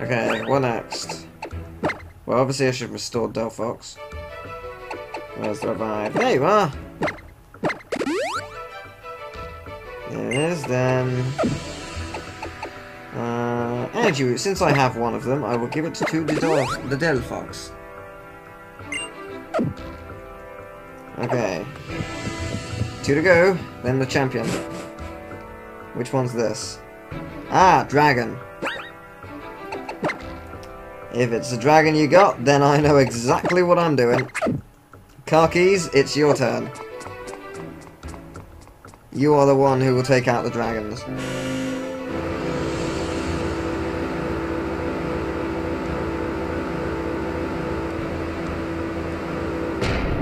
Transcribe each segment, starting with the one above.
Okay, what next? Well, obviously I should restore Delphox. Where's the revive? There you are! There it is, then... Uh, energy root. Since I have one of them, I will give it to the, Del the Delphox. Okay. Two to go, then the champion. Which one's this? Ah, dragon. If it's the dragon you got, then I know exactly what I'm doing. Karkis, it's your turn. You are the one who will take out the dragons.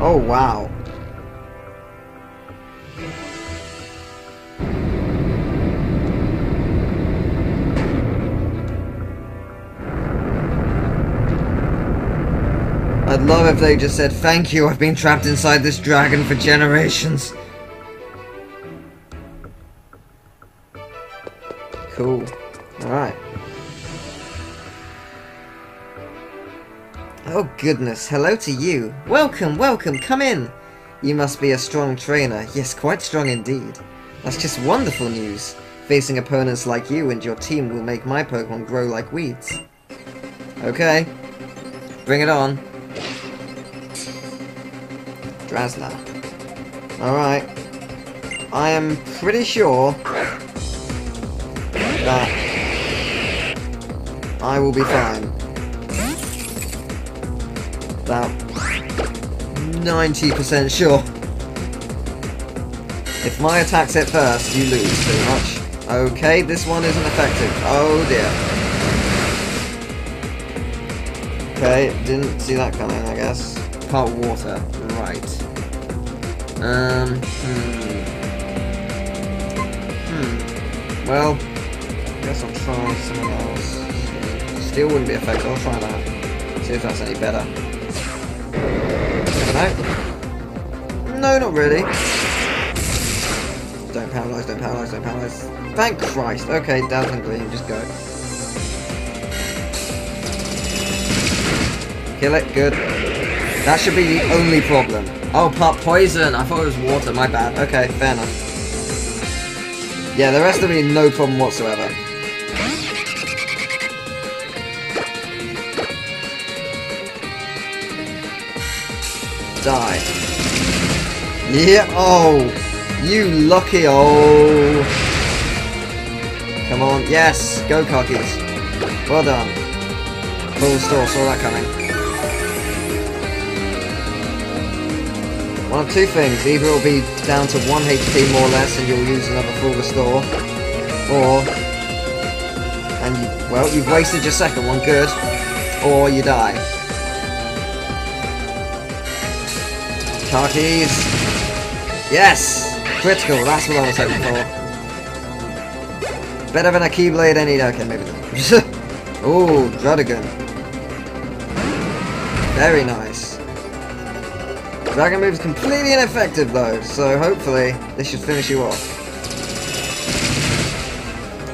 Oh, wow. I'd love if they just said, thank you, I've been trapped inside this dragon for generations. Cool. Alright. Oh goodness, hello to you. Welcome, welcome, come in. You must be a strong trainer. Yes, quite strong indeed. That's just wonderful news. Facing opponents like you and your team will make my Pokemon grow like weeds. Okay. Bring it on. Drasna. Alright. I am pretty sure that I will be fine. About 90% sure. If my attack's hit first, you lose pretty much. Okay, this one isn't effective. Oh dear. Okay, didn't see that coming, I guess. Part water. Right. Um, hmm. Hmm. Well, I guess I'll try someone else. Steel wouldn't be effective, I'll try that. See if that's any better. Know. No, not really. Don't paralyze, don't paralyze, don't paralyze. Thank Christ. Okay, Dazzling Gleam, just go. Kill it, good. That should be the only problem. Oh, pop poison. I thought it was water. My bad. Okay, fair enough. Yeah, the rest of me, no problem whatsoever. Die. Yeah, oh. You lucky oh. Come on, yes. Go, cockies. Well done. Full Restore, saw that coming. One of two things. Either it'll be down to 1 HP more or less and you'll use another full restore. Or... And, you, well, you've wasted your second one, good. Or you die. Khakis! Yes! Critical, that's what I was hoping for. Better than a Keyblade any... Okay, maybe not. oh, Druddigon. Very nice. Dragon move is completely ineffective though, so hopefully this should finish you off.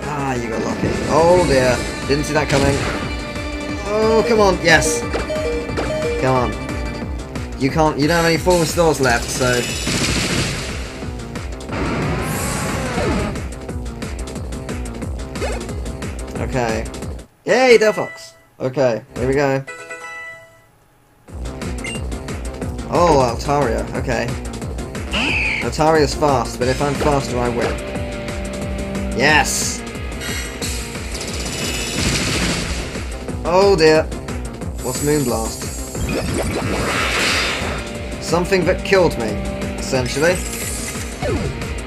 Ah, you got lucky. Oh dear, didn't see that coming. Oh, come on, yes. Come on. You can't, you don't have any full restores left, so... Okay. Yay, Delphox! Okay, here we go. Oh, Altaria, okay. Altaria's fast, but if I'm faster, I win. Yes! Oh dear. What's Moonblast? Something that killed me, essentially.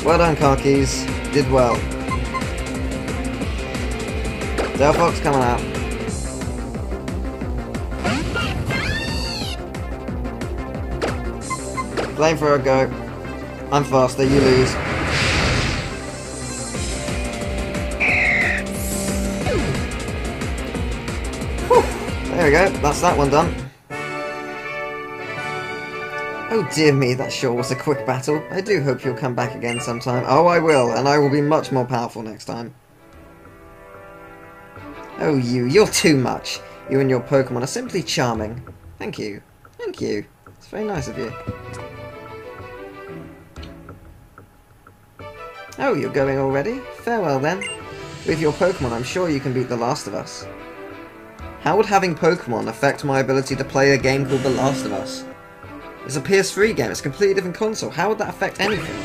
Well done, Karkis. Did well. Delphox coming out. Flamethrower, go. I'm faster, you lose. Whew. There we go, that's that one done. Oh dear me, that sure was a quick battle. I do hope you'll come back again sometime. Oh, I will, and I will be much more powerful next time. Oh, you, you're too much. You and your Pokemon are simply charming. Thank you. Thank you. It's very nice of you. Oh, you're going already? Farewell then. With your Pokemon, I'm sure you can beat The Last of Us. How would having Pokemon affect my ability to play a game called The Last of Us? It's a PS3 game, it's a completely different console. How would that affect anything?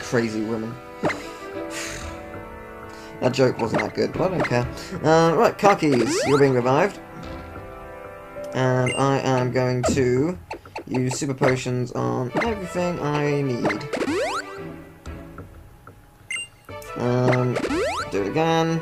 Crazy woman. that joke wasn't that good, but I don't care. Uh, right, Karkis, you're being revived. And I am going to use super potions on everything I need. Um, do it again.